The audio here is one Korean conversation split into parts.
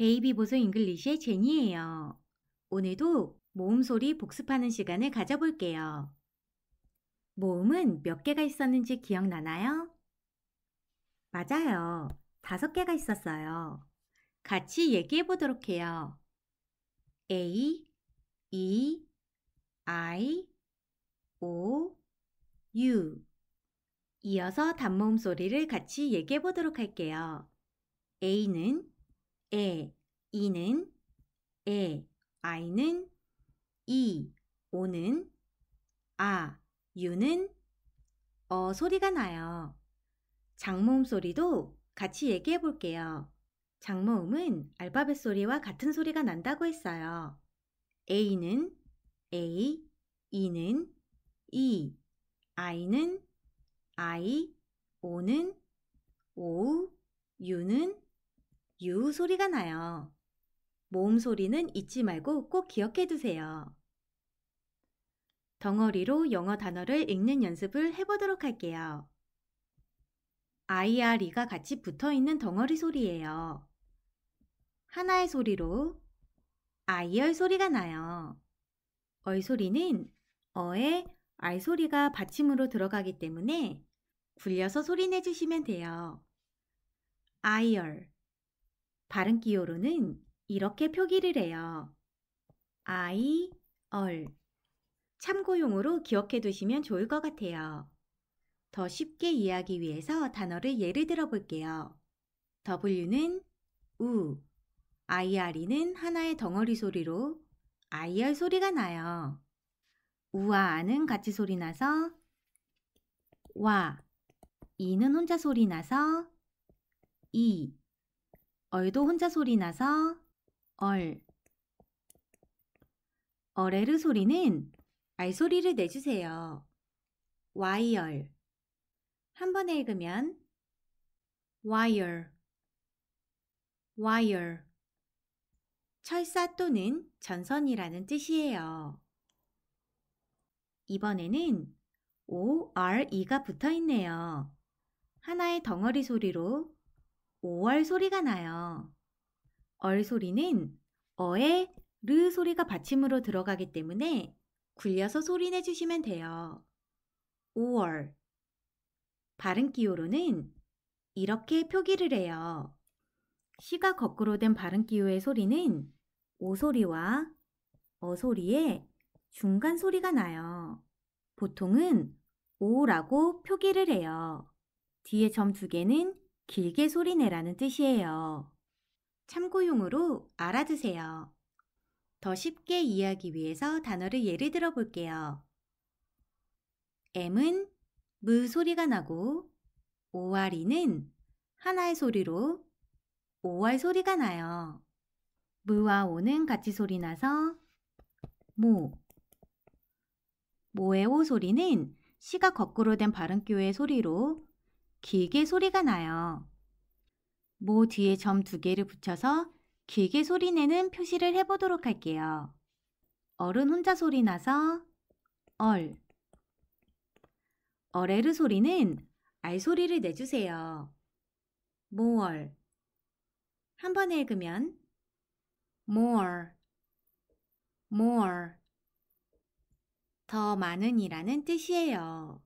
Baby 보소 English의 제니예요. 오늘도 모음 소리 복습하는 시간을 가져볼게요. 모음은 몇 개가 있었는지 기억나나요? 맞아요. 다섯 개가 있었어요. 같이 얘기해 보도록 해요. A, E, I, O, U. 이어서 단모음 소리를 같이 얘기해 보도록 할게요. A는 에, E는 에, I는 이, 오는 아, 유는 어 소리가 나요. 장모음 소리도 같이 얘기해 볼게요. 장모음은 알파벳 소리와 같은 소리가 난다고 했어요. A는 A, E는 E, I는 I, O는 O, U는 U 소리가 나요. 모음 소리는 잊지 말고 꼭 기억해 두세요. 덩어리로 영어 단어를 읽는 연습을 해보도록 할게요. I와 E가 같이 붙어 있는 덩어리 소리예요. 하나의 소리로 아이얼 소리가 나요. 얼 소리는 어에 알 소리가 받침으로 들어가기 때문에 굴려서 소리 내주시면 돼요. 아이얼 발음 기호로는 이렇게 표기를 해요. 아이, 얼. 참고용으로 기억해 두시면 좋을 것 같아요. 더 쉽게 이해하기 위해서 단어를 예를 들어 볼게요. W는 우, IR이는 하나의 덩어리 소리로 IR 소리가 나요. 우와 아는 같이 소리 나서 와, 이는 혼자 소리 나서 이, 얼도 혼자 소리 나서 얼. 어레르 소리는 알 소리를 내주세요. 와이얼. 한 번에 읽으면 wire, wire. 철사 또는 전선이라는 뜻이에요. 이번에는 O, R, E가 붙어 있네요. 하나의 덩어리 소리로 5월 소리가 나요. 얼 소리는 어에 르 소리가 받침으로 들어가기 때문에 굴려서 소리 내 주시면 돼요. 5월. 발음 기호로는 이렇게 표기를 해요. 시가 거꾸로 된 발음 기호의 소리는 오 소리와 어 소리의 중간 소리가 나요. 보통은 오라고 표기를 해요. 뒤에 점 두 개는 길게 소리내라는 뜻이에요. 참고용으로 알아두세요. 더 쉽게 이해하기 위해서 단어를 예를 들어 볼게요. M은 무 소리가 나고 오알이는 하나의 소리로 오알 소리가 나요. 무와 오는 같이 소리 나서 모. 모의 오 소리는 시가 거꾸로 된 발음교의 소리로 길게 소리가 나요. 모 뒤에 점 두 개를 붙여서 길게 소리내는 표시를 해보도록 할게요. 어른 혼자 소리 나서 얼. 어레르 소리는 알 소리를 내주세요. 모얼. 한 번에 읽으면 more, more. 더 많은 이라는 뜻이에요.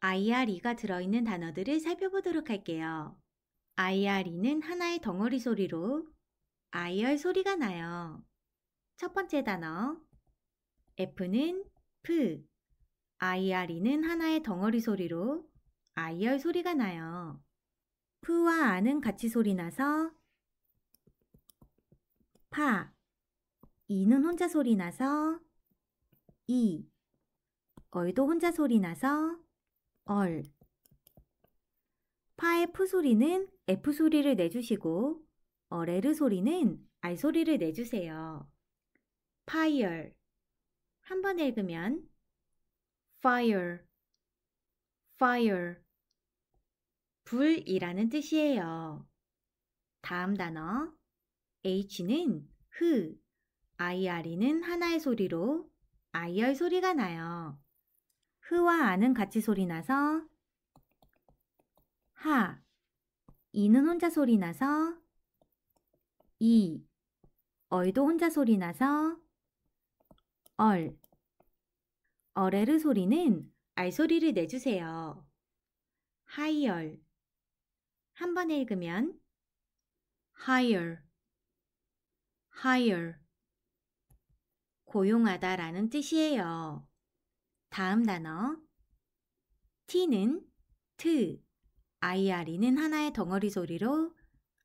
IRE가 들어있는 단어들을 살펴보도록 할게요. IRE는 하나의 덩어리 소리로 IR 소리가 나요. 첫 번째 단어 F는 F, IRE는 하나의 덩어리 소리로 IR 소리가 나요. F와 R은 같이 소리 나서 파, 이는 혼자 소리 나서 이, 얼도 혼자 소리 나서 얼. 파의 푸 소리는 F 소리를 내주시고 어레르 소리는 R 소리를 내주세요. fire 한번 읽으면 fire, fire 불이라는 뜻이에요. 다음 단어 H는 흐, IR이는 하나의 소리로 IR 소리가 나요. 흐와 아는 같이 소리 나서 하, 이는 혼자 소리 나서 이. 어이도 혼자 소리 나서 얼. 어레르 소리는 알 소리를 내주세요. 하이얼. 한 번에 읽으면 higher, higher. 고용하다라는 뜻이에요. 다음 단어. t는 트, ir이는 하나의 덩어리 소리로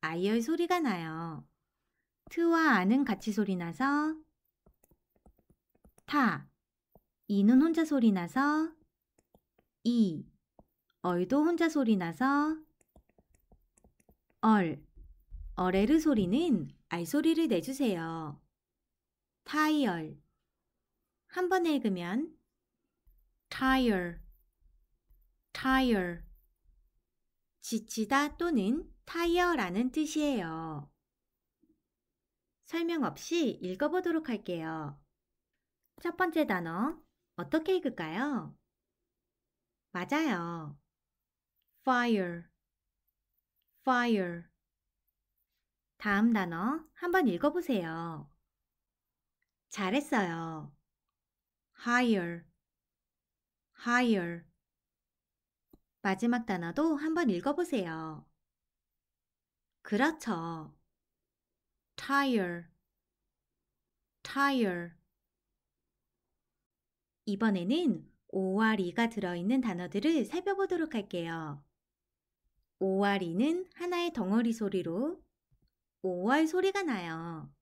아이얼 소리가 나요. 트와 아는 같이 소리 나서 타, 이는 혼자 소리 나서 이, 얼도 혼자 소리 나서 얼, 어레르 소리는 알 소리를 내주세요. 타이얼. 한 번에 읽으면 tire, tire. 지치다 또는 타이어라는 뜻이에요. 설명 없이 읽어보도록 할게요. 첫 번째 단어, 어떻게 읽을까요? 맞아요. fire, fire. 다음 단어 한번 읽어보세요. 잘했어요. higher, higher. 마지막 단어도 한번 읽어보세요. 그렇죠. tire, tire. 이번에는 오와 리가 들어있는 단어들을 살펴보도록 할게요. 오와 리는 하나의 덩어리 소리로 오월 소리가 나요.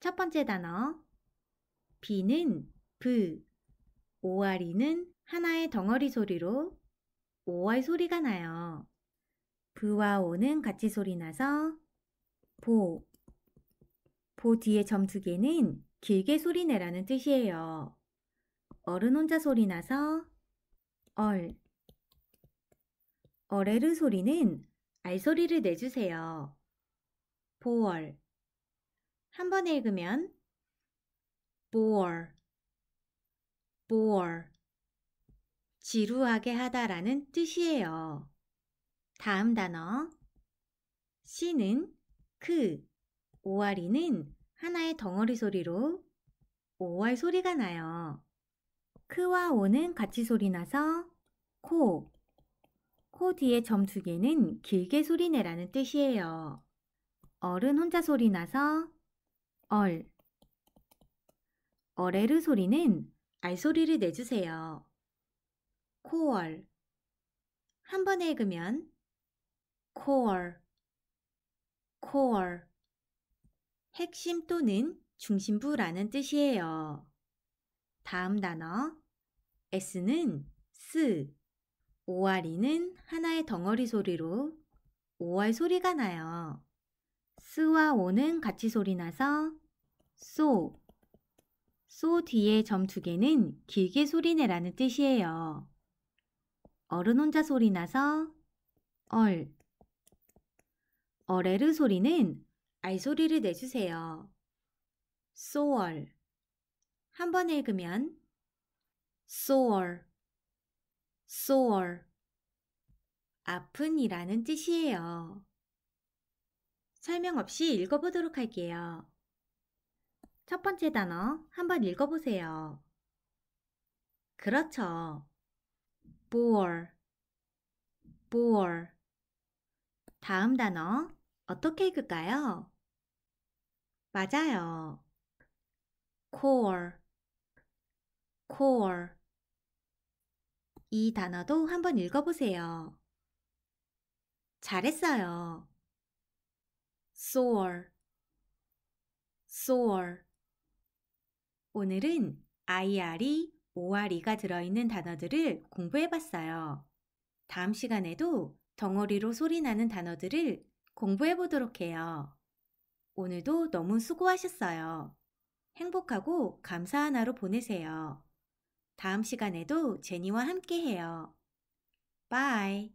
첫 번째 단어 비는 브, 오와 리는 하나의 덩어리 소리로 오월 소리가 나요. 브와 오는 같이 소리 나서 보, 보 뒤에 점 두 개는 길게 소리 내라는 뜻이에요. 어른 혼자 소리 나서 얼. 어레르 소리는 알 소리를 내주세요. 보얼. 한 번에 읽으면 bore, bore. 지루하게 하다라는 뜻이에요. 다음 단어. C는 크, ORE는 하나의 덩어리 소리로 or 소리가 나요. 크와 오는 같이 소리 나서 코. 코 뒤에 점 두 개는 길게 소리 내라는 뜻이에요. R은 혼자 소리 나서 얼. 얼에 ㄹ 소리는 R 소리를 내주세요. core. 한 번에 읽으면 core, core. 핵심 또는 중심부라는 뜻이에요. 다음 단어 S는 스, ORE는 하나의 덩어리 소리로 or 소리가 나요. 스와 오는 같이 소리 나서 소, 소 뒤에 점 두 개는 길게 소리 내라는 뜻이에요. 어른 혼자 소리 나서 얼, 어레르 소리는 알 소리를 내주세요. 소얼. 한번 읽으면 sore, sore. 아픈이라는 뜻이에요. 설명 없이 읽어보도록 할게요. 첫 번째 단어 한번 읽어보세요. 그렇죠. Bore, bore. 다음 단어 어떻게 읽을까요? 맞아요. core, core. 이 단어도 한번 읽어보세요. 잘했어요. sore, sore. 오늘은 IR이, OR이가 들어있는 단어들을 공부해봤어요. 다음 시간에도 덩어리로 소리나는 단어들을 공부해보도록 해요. 오늘도 너무 수고하셨어요. 행복하고 감사한 하루 보내세요. 다음 시간에도 제니와 함께 해요. 바이.